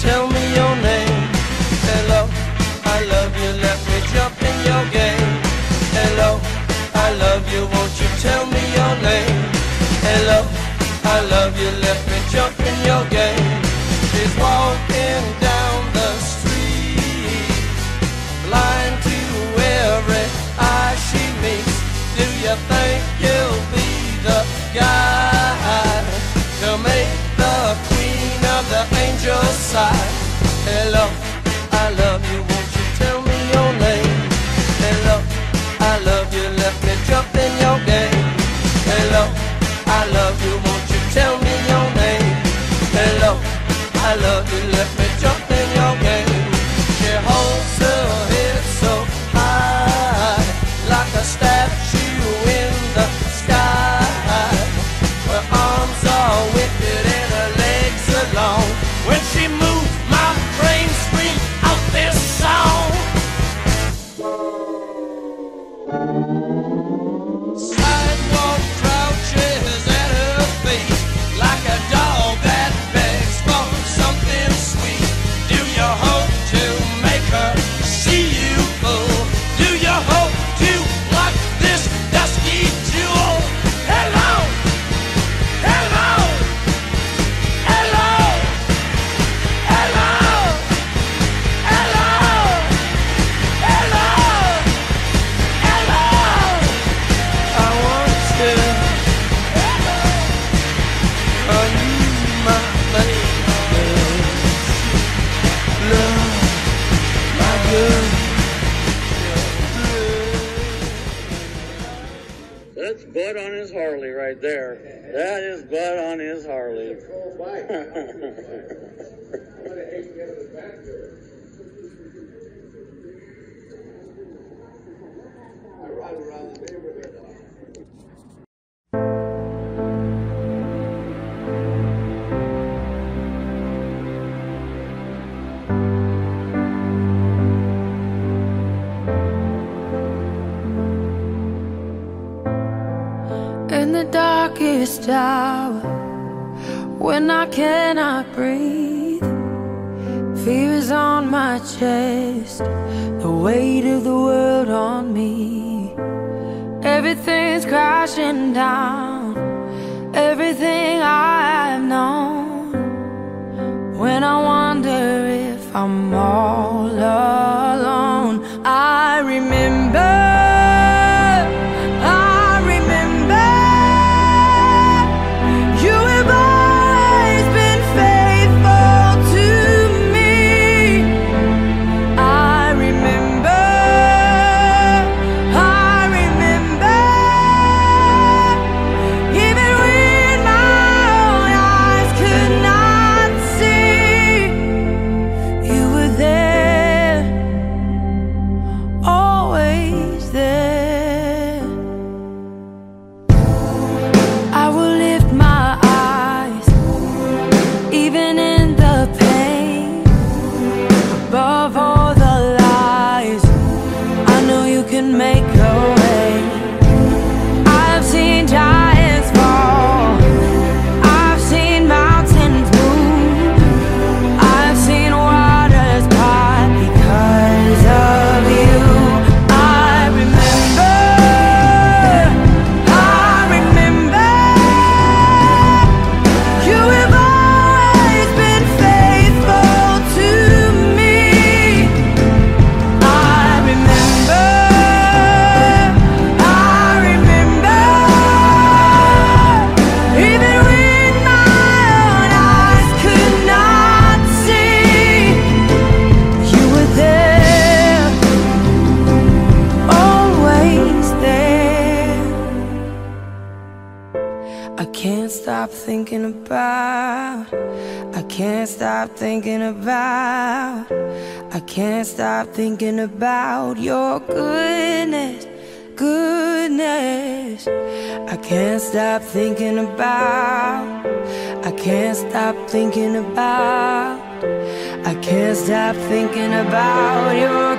tell me your name. Hello, I love you, let me jump in your game. Hello, I love you, won't you tell me your name? Hello, I love you, let me jump in your game. She's walking down the street, blind to every eye she meets. Do you think you'll be the guy to make angels sigh? That's Bud on his Harley right there. That is Bud on his Harley. in the darkest hour when I cannot breathe. Fear is on my chest, the weight of the world on me. Everything's crashing down, everything I've known. When I wonder if I'm all stop thinking about. I can't stop thinking about. I can't stop thinking about your goodness, goodness. I can't stop thinking about. I can't stop thinking about. I can't stop thinking about your